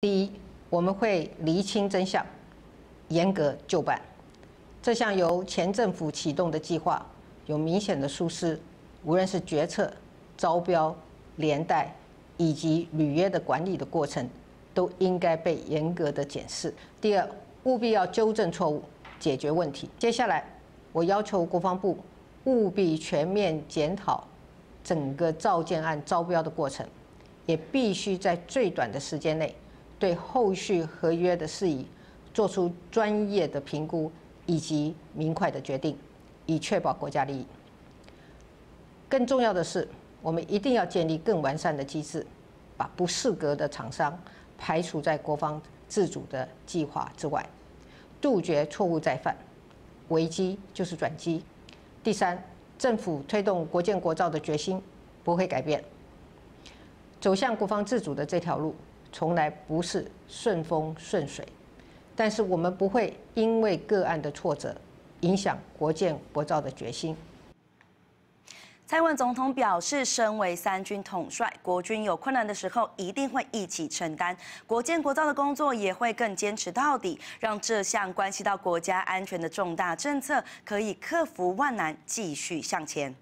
第一，我们会厘清真相，严格就办。这项由前政府启动的计划有明显的疏失，无论是决策、招标、连带以及履约的管理的过程，都应该被严格的检视。第二，务必要纠正错误，解决问题。接下来，我要求国防部务必全面检讨整个造舰案招标的过程，也必须在最短的时间内。对后续合约的事宜做出专业的评估以及明快的决定，以确保国家利益。更重要的是，我们一定要建立更完善的机制，把不适格的厂商排除在国防自主的计划之外，杜绝错误再犯。危机就是转机。第三，政府推动国建国造的决心不会改变，走向国防自主的这条路。从来不是顺风顺水，但是我们不会因为个案的挫折影响国建国造的决心。蔡文总统表示，身为三军统帅，国军有困难的时候一定会一起承担，国建国造的工作也会更坚持到底，让这项关系到国家安全的重大政策可以克服万难，继续向前。